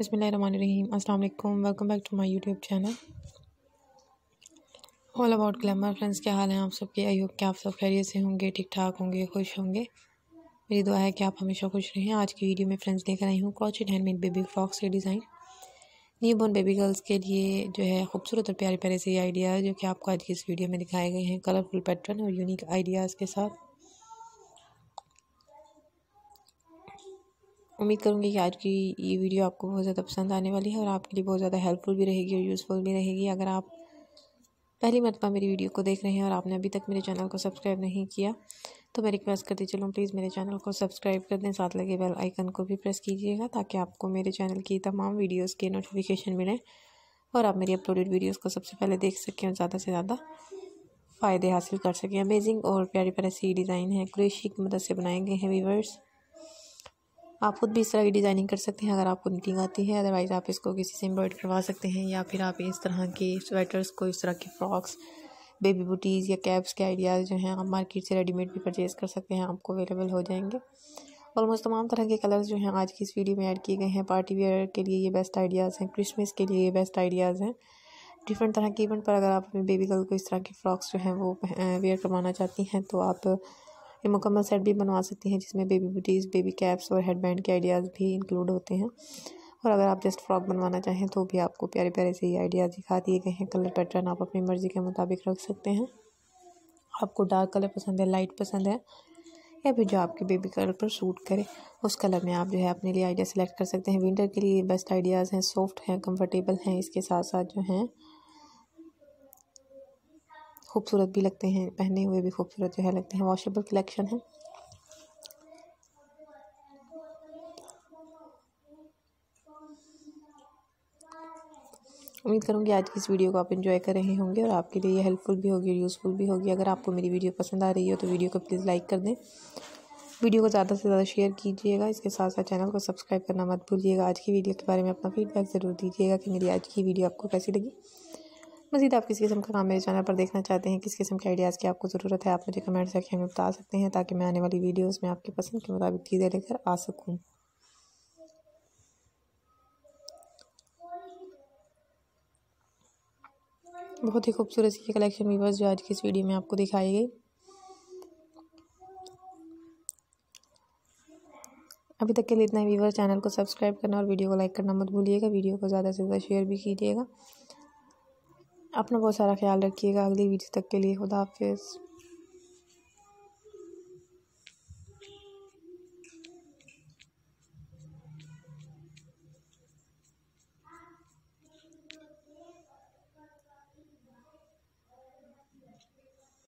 Bismillahirrahmanirrahim. Assalamu alaikum. Welcome back to my YouTube channel. All about glamour friends क्या हाल है आप सबके आई होप कि आप सब खैरियत से होंगे ठीक ठाक होंगे, खुश होंगे मेरी दुआ है कि आप हमेशा खुश रहें आज की वीडियो में फ्रेंड्स लेकर आई हूँ क्रॉचेड हैंडमेड बेबी फ्रॉक्स के design newborn baby girls के लिए जो है खूबसूरत और प्यारे प्यारे से ये आइडियाज़ जो कि आपको आज की इस वीडियो में दिखाए गए हैं कलरफुल पैटर्न और यूनिक आइडियाज़ के साथ उम्मीद करूँगी कि आज की ये वीडियो आपको बहुत ज़्यादा पसंद आने वाली है और आपके लिए बहुत ज़्यादा हेल्पफुल भी रहेगी और यूज़फुल भी रहेगी। अगर आप पहली मरतबा मेरी वीडियो को देख रहे हैं और आपने अभी तक मेरे चैनल को सब्सक्राइब नहीं किया तो मैं रिक्वेस्ट करती चलूँ प्लीज़ मेरे चैनल को सब्सक्राइब कर दें, साथ लगे बेल आइकन को भी प्रेस कीजिएगा ताकि आपको मेरे चैनल की तमाम वीडियोज़ के नोटिफिकेशन मिलें और आप मेरी अपलोडेड वीडियोज़ को सबसे पहले देख सकें और ज़्यादा से ज़्यादा फ़ायदे हासिल कर सकें। अमेजिंग और प्यारी प्यारे सी डिज़ाइन है। क्रेशी की मदद से बनाए गए हैं वीवर्स आप खुद भी इस तरह की डिज़ाइनिंग कर सकते हैं, अगर आपको निटिंग आती है अदरवाइज़ आप इसको किसी से एम्ब्रॉयड करवा सकते हैं, या फिर आप इस तरह के स्वेटर्स को, इस तरह के फ्रॉक्स बेबी बूटीज़ या कैप्स के आइडियाज़ जो हैं, आप मार्केट से रेडीमेड भी परचेज़ कर सकते हैं, आपको अवेलेबल हो जाएँगे। ऑलमोस्ट तमाम तरह के कलर्स जो हैं, आज की इस वीडियो में ऐड किए गए हैं। पार्टी वेयर के लिए ये बेस्ट आइडियाज़ हैं क्रिसमस के लिए ये बेस्ट आइडियाज़ हैं। डिफरेंट तरह के इवेंट पर अगर आप अपने बेबी गर्ल को इस तरह के फ्रॉक्स जो हैं, वो वेयर करवाना चाहती हैं तो आप ये मुकम्मल सेट भी बनवा सकती हैं, जिसमें बेबी बूटीज़ बेबी कैप्स और हेड बैंड के आइडियाज़ भी इंक्लूड होते हैं। और अगर आप जस्ट फ्रॉक बनवाना चाहें तो भी आपको प्यारे प्यारे से ये आइडियाज़ दिखा दिए गए हैं। कलर पैटर्न आप अपनी मर्ज़ी के मुताबिक रख सकते हैं। आपको डार्क कलर पसंद है लाइट पसंद है, या फिर जो आपके बेबी कलर पर सूट करे, उस कलर में आप जो है अपने लिए आइडिया सेलेक्ट कर सकते हैं। विंटर के लिए बेस्ट आइडियाज़ हैं सॉफ्ट हैं कंफर्टेबल हैं, इसके साथ साथ जो हैं खूबसूरत भी लगते हैं, पहने हुए भी खूबसूरत जो है लगते हैं। वॉशेबल कलेक्शन है। उम्मीद करूँगी आज की इस वीडियो को आप इन्जॉय कर रहे होंगे और आपके लिए हेल्पफुल भी होगी यूज़फुल भी होगी। अगर आपको मेरी वीडियो पसंद आ रही हो तो वीडियो को प्लीज़ लाइक कर दें। वीडियो को ज़्यादा से ज़्यादा शेयर कीजिएगा। इसके साथ साथ चैनल को सब्सक्राइब करना मत भूलिएगा। आज की वीडियो के बारे में अपना फीडबैक ज़रूर दीजिएगा कि मेरी आज की वीडियो आपको कैसी लगी। मज़ीद आप किस किस्म का काम मेरे चैनल पर देखना चाहते हैं, किस किस्म के आइडियाज़ की आपको ज़रूरत है, आप मुझे कमेंट सेक्शन में बता सकते हैं ताकि मैं आने वाली वीडियोज़ में आपकी पसंद के मुताबिक चीज़ें लेकर आ सकूँ। बहुत ही खूबसूरत सी कलेक्शन वीवर्स जो आज की इस वीडियो में आपको दिखाई गई। अभी तक के लिए इतना ही वीवर चैनल को सब्सक्राइब करना और वीडियो को लाइक करना मत भूलिएगा, वीडियो को ज़्यादा से ज़्यादा शेयर भी कीजिएगा। अपना बहुत सारा ख्याल रखिएगा अगली वीडियो तक के लिए खुदा हाफिज़।